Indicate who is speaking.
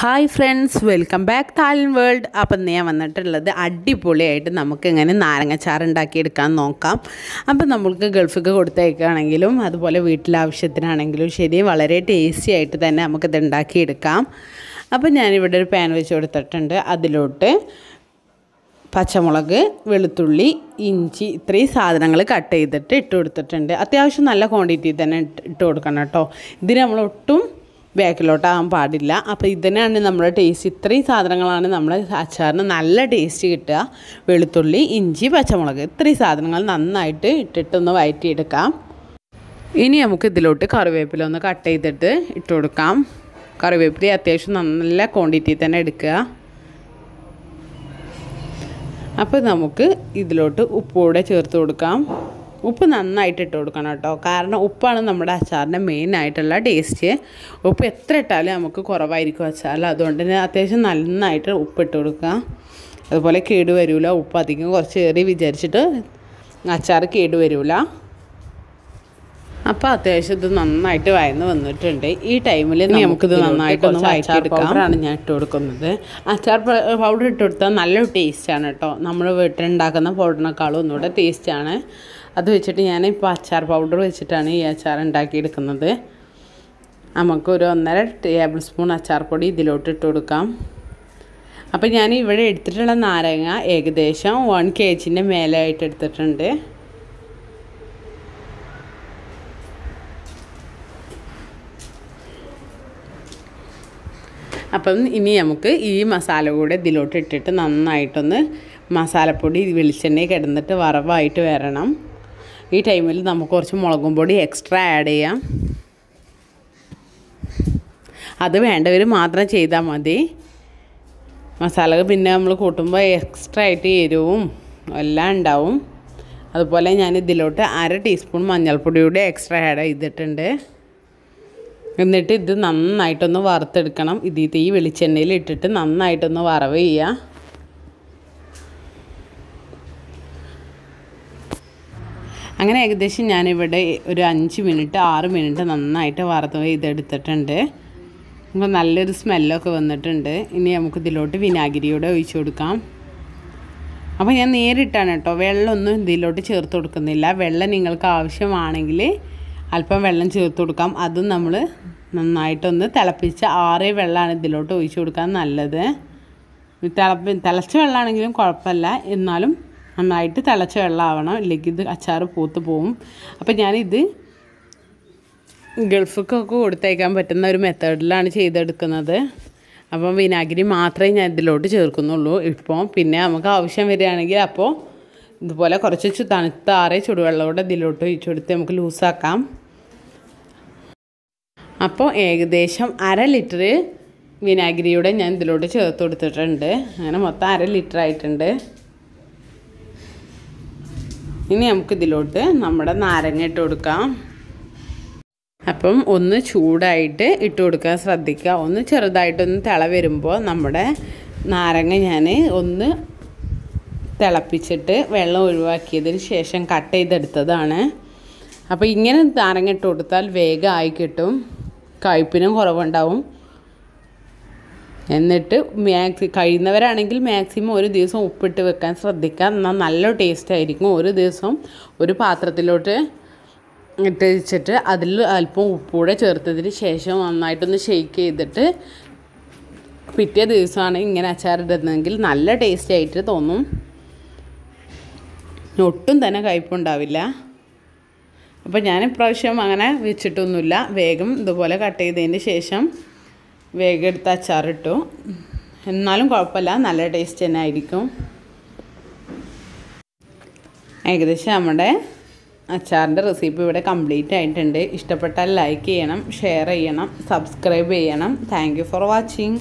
Speaker 1: Hi friends welcome back താലൻ world അപ്പം ഞാൻ വന്നിട്ടുള്ളത് അടിപൊളിയായിട്ട് നമുക്ക് ഇങ്ങനെ നാരങ്ങച്ചാറ് ഉണ്ടാക്കിയെടുക്കാൻ നോക്കാം. അപ്പം നമുക്ക് ഗൾഫിക്ക് കൊടുത്തേക്കാണെങ്കിലും അതുപോലെ വീട്ടിലാവശ്യത്തിനാണെങ്കിലും ശരി വളരെ ടേസ്റ്റി ആയിട്ട് തന്നെ നമുക്കിത് ഉണ്ടാക്കിയെടുക്കാം. അപ്പം ഞാനിവിടെ ഒരു പാൻ വെച്ച് കൊടുത്തിട്ടുണ്ട്. അതിലോട്ട് പച്ചമുളക് വെളുത്തുള്ളി ഇഞ്ചി ഇത്രയും സാധനങ്ങൾ കട്ട് ചെയ്തിട്ട് ഇട്ട് കൊടുത്തിട്ടുണ്ട്. അത്യാവശ്യം നല്ല ക്വാണ്ടിറ്റി തന്നെ ഇട്ട് കൊടുക്കണം കേട്ടോ. ഇതിന് നമ്മൾ ഒട്ടും ബാക്കിലോട്ടാകാൻ പാടില്ല. അപ്പോൾ ഇതിനാണ് നമ്മുടെ ടേസ്റ്റ് ഇത്രയും സാധനങ്ങളാണ് നമ്മൾ അച്ചാറിന് നല്ല ടേസ്റ്റ് കിട്ടുക. വെളുത്തുള്ളി ഇഞ്ചി പച്ചമുളക് ഇത്രയും സാധനങ്ങൾ നന്നായിട്ട് ഇട്ടിട്ടൊന്ന് വഴറ്റിയെടുക്കാം ഇനി നമുക്ക് ഇതിലോട്ട് കറിവേപ്പില ഒന്ന് കട്ട് ചെയ്തിട്ട് ഇട്ട് കൊടുക്കാം. കറിവേപ്പില അത്യാവശ്യം നല്ല ക്വാണ്ടിറ്റി തന്നെ എടുക്കുക. അപ്പോൾ നമുക്ക് ഇതിലോട്ട് ഉപ്പ് കൂടെ ചേർത്ത് കൊടുക്കാം. ഉപ്പ് നന്നായിട്ട് ഇട്ട് കൊടുക്കണം കേട്ടോ. കാരണം ഉപ്പാണ് നമ്മുടെ അച്ചാറിന്റെ മെയിൻ ആയിട്ടുള്ള ടേസ്റ്റ് ഉപ്പ് എത്ര ഇട്ടാലും നമുക്ക് കുറവായിരിക്കും അച്ചാർ അതുകൊണ്ട് തന്നെ അത്യാവശ്യം നന്നായിട്ട് ഉപ്പ് ഇട്ട് കൊടുക്കുക. അതുപോലെ കേട് വരില്ല ഉപ്പ് അധികം കുറച്ച് കയറി വിചാരിച്ചിട്ട് അച്ചാർ കേട് വരില്ല അപ്പോൾ അത്യാവശ്യം ഇത് നന്നായിട്ട് വയന്ന് വന്നിട്ടുണ്ട്. ഈ ടൈമിൽ നമുക്കിത് നന്നായിട്ടൊന്ന് വയറ്റിയെടുക്കാറാണ് ഞാൻ ഇട്ട് കൊടുക്കുന്നത്. അച്ചാർ പൗഡർ ഇട്ട് കൊടുത്താൽ നല്ലൊരു ടേസ്റ്റാണ് കേട്ടോ നമ്മൾ വീട്ടിലുണ്ടാക്കുന്ന പൗഡറിനേക്കാളും ഒന്നുകൂടെ ടേസ്റ്റാണ് അത് വെച്ചിട്ട് ഞാൻ ഇപ്പോൾ അച്ചാർ പൗഡർ വെച്ചിട്ടാണ് ഈ അച്ചാർ ഉണ്ടാക്കിയെടുക്കുന്നത്. നമുക്കൊരു ഒന്നര ടേബിൾ സ്പൂൺ അച്ചാർ പൊടി ഇതിലോട്ട് ഇട്ട് കൊടുക്കാം. അപ്പോൾ ഞാൻ ഇവിടെ എടുത്തിട്ടുള്ള നാരങ്ങ ഏകദേശം വൺ കെ ജിന്റെ മേലായിട്ട് എടുത്തിട്ടുണ്ട്. അപ്പം ഇനി നമുക്ക് ഈ മസാല കൂടെ ഇതിലോട്ട് ഇട്ടിട്ട് നന്നായിട്ടൊന്ന് മസാലപ്പൊടി വെളിച്ചെണ്ണയിൽ കിടന്നിട്ട് വറവായിട്ട് വരണം. ഈ ടൈമിൽ നമുക്ക് കുറച്ച് മുളകും പൊടി എക്സ്ട്രാ ആഡ് ചെയ്യാം. അത് വേണ്ടവർ മാത്രം ചെയ്താൽ മതി. മസാല പിന്നെ നമ്മൾ കൂട്ടുമ്പോൾ എക്സ്ട്രാ ആയിട്ട് എരിവും എല്ലാം ഉണ്ടാവും. അതുപോലെ ഞാൻ ഇതിലോട്ട് അര ടീസ്പൂൺ മഞ്ഞൾപ്പൊടി കൂടി എക്സ്ട്രാ ആഡ് ചെയ്തിട്ടുണ്ട്. എന്നിട്ട് ഇത് നന്നായിട്ടൊന്ന് വറുത്തെടുക്കണം. ഇത് ഈ വെളിച്ചെണ്ണയിൽ ഇട്ടിട്ട് നന്നായിട്ടൊന്ന് വറവ് ചെയ്യുക അങ്ങനെ ഏകദേശം ഞാനിവിടെ ഒരു അഞ്ച് മിനിറ്റ് ആറ് മിനിറ്റ് നന്നായിട്ട് വറുത്ത് ഇതെടുത്തിട്ടുണ്ട്. അപ്പോൾ നല്ലൊരു സ്മെല്ലൊക്കെ വന്നിട്ടുണ്ട്. ഇനി നമുക്ക് ഇതിലോട്ട് വിനാഗിരിയോടെ ഒഴിച്ചു കൊടുക്കാം. അപ്പോൾ ഞാൻ നേരിട്ടാണ് കേട്ടോ. വെള്ളമൊന്നും ഇതിലോട്ട് ചേർത്ത് കൊടുക്കുന്നില്ല. വെള്ളം നിങ്ങൾക്ക് ആവശ്യമാണെങ്കിൽ അല്പം വെള്ളം ചേർത്ത് കൊടുക്കാം. അതും നമ്മൾ നന്നായിട്ടൊന്ന് തിളപ്പിച്ച് ആറേ വെള്ളമാണ് ഇതിലോട്ട് ഒഴിച്ച് കൊടുക്കാൻ നല്ലത്. തിളപ്പി തിളച്ച വെള്ളമാണെങ്കിലും കുഴപ്പമില്ല. എന്നാലും നന്നായിട്ട് തിളച്ച വെള്ളമാവണം. ഇല്ലെങ്കിൽ ഇത് അച്ചാർ പൂത്ത് പോവും. അപ്പം ഞാനിത് ഗൾഫിക്കൊക്കെ കൊടുത്തയക്കാൻ പറ്റുന്ന ഒരു മെത്തേഡിലാണ് ചെയ്തെടുക്കുന്നത്. അപ്പം വിനാഗിരി മാത്രമേ ഞാൻ ഇതിലോട്ട് ചേർക്കുന്നുള്ളൂ. ഇപ്പോൾ പിന്നെ നമുക്ക് ആവശ്യം വരികയാണെങ്കിൽ അപ്പോൾ ഇതുപോലെ കുറച്ച് തണുത്ത ആറേ ചുടുവെള്ളമോടെ ഇതിലോട്ട് ഒഴിച്ചു നമുക്ക് ലൂസാക്കാം. അപ്പോൾ ഏകദേശം അര ലിറ്റർ വിനാഗിരിയുടെ ഞാൻ ഇതിലോട്ട് ചേർത്ത് കൊടുത്തിട്ടുണ്ട്. അങ്ങനെ മൊത്തം അര ലിറ്റർ ആയിട്ടുണ്ട്. ഇനി നമുക്ക് ഇതിലോട്ട് നമ്മുടെ നാരങ്ങ ഇട്ട് കൊടുക്കാം. അപ്പം ഒന്ന് ചൂടായിട്ട് ഇട്ട് കൊടുക്കാൻ ശ്രദ്ധിക്കുക. ഒന്ന് ചെറുതായിട്ടൊന്ന് തിള വരുമ്പോൾ നമ്മുടെ നാരങ്ങ ഞാൻ ഒന്ന് തിളപ്പിച്ചിട്ട് വെള്ളം ഒഴിവാക്കിയതിന് ശേഷം കട്ട് ചെയ്തെടുത്തതാണ്. അപ്പോൾ ഇങ്ങനെ നാരങ്ങ ഇട്ട് കൊടുത്താൽ വേഗം ആയി കിട്ടും. കയ്പ്പിനും കുറവുണ്ടാവും. എന്നിട്ട് മാക്സി കഴിയുന്നവരാണെങ്കിൽ മാക്സിമം ഒരു ദിവസം ഉപ്പിട്ട് വെക്കാൻ ശ്രദ്ധിക്കുക. എന്നാൽ നല്ല ടേസ്റ്റ് ആയിരിക്കും. ഒരു ദിവസം ഒരു പാത്രത്തിലോട്ട് ഇട്ട് അതിൽ അല്പം ഉപ്പൂടെ ചേർത്തതിന് ശേഷം നന്നായിട്ടൊന്ന് ഷെയ്ക്ക് ചെയ്തിട്ട് പിറ്റേ ദിവസമാണ് ഇങ്ങനെ അച്ചാറിടുന്നതെങ്കിൽ നല്ല ടേസ്റ്റ് ആയിട്ട് തോന്നും. ഒട്ടും തന്നെ കയ്പുണ്ടാവില്ല. അപ്പോൾ ഞാൻ ഇപ്രാവശ്യം അങ്ങനെ വെച്ചിട്ടൊന്നുമില്ല. വേഗം ഇതുപോലെ കട്ട് ചെയ്തതിന് ശേഷം വേഗം എടുത്ത് അച്ചാറിട്ടു. എന്നാലും കുഴപ്പമില്ല. നല്ല ടേസ്റ്റ് തന്നെ ആയിരിക്കും. ഏകദേശം നമ്മുടെ അച്ചാറിന്റെ റെസിപ്പി ഇവിടെ കംപ്ലീറ്റ് ആയിട്ടുണ്ട്. ഇഷ്ടപ്പെട്ടാൽ ലൈക്ക് ചെയ്യണം ഷെയർ ചെയ്യണം സബ്സ്ക്രൈബ് ചെയ്യണം. Thank for watching